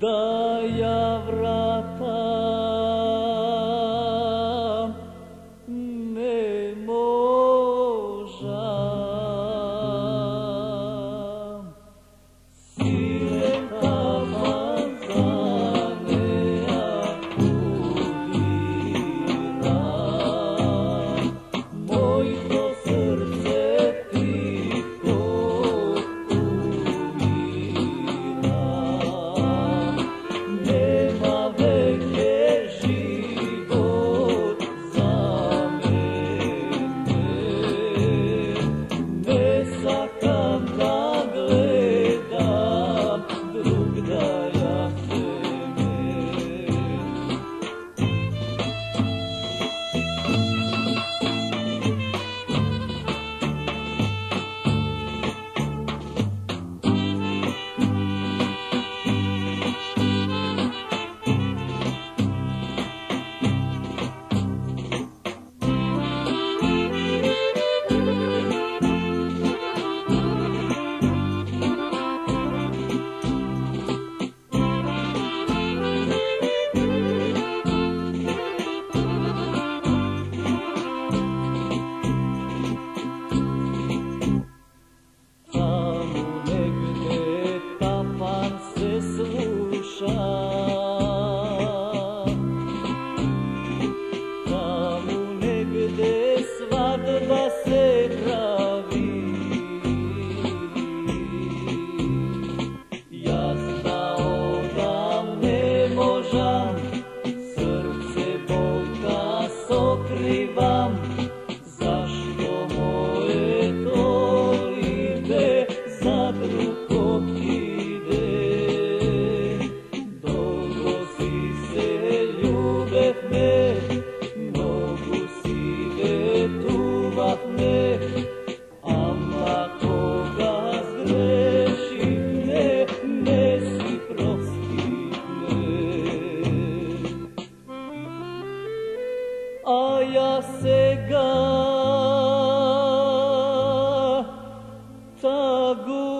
Да я враг. good.